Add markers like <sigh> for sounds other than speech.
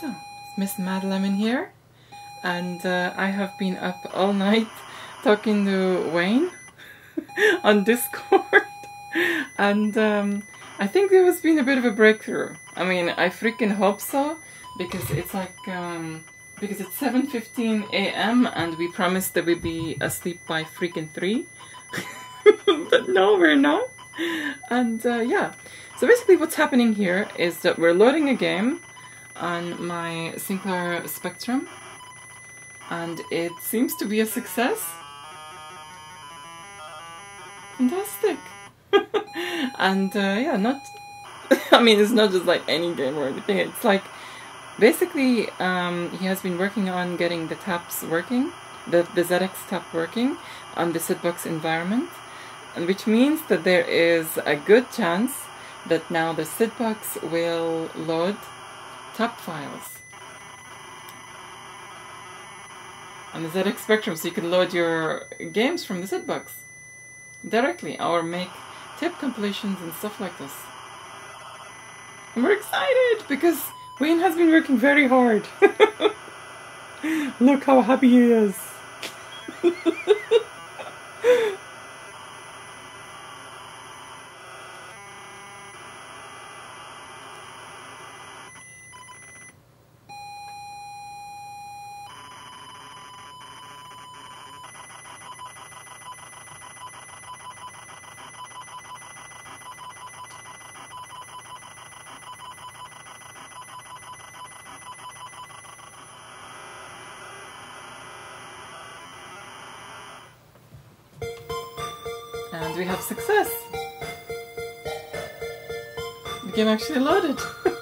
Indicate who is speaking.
Speaker 1: So, it's Miss Mad Lemon here, and uh, I have been up all night <laughs> talking to Wayne <laughs> on Discord, <laughs> and um, I think there has been a bit of a breakthrough. I mean, I freaking hope so, because it's like, um, because it's 7.15 a.m. and we promised that we'd be asleep by freaking 3. but no, we're not. And uh, yeah, so basically what's happening here is that we're loading a game on my Sinclair Spectrum and it seems to be a success. Fantastic! <laughs> and uh, yeah, not, <laughs> I mean, it's not just like any game or anything, it's like basically um, he has been working on getting the taps working, the, the ZX tap working on the Sidbox environment, which means that there is a good chance that now the Sidbox will load tap files on the ZX Spectrum so you can load your games from the Sidbox directly or make tip compilations and stuff like this. And we're excited because Wayne has been working very hard. <laughs> Look how happy he is. <laughs> And we have success! The game actually loaded! <laughs>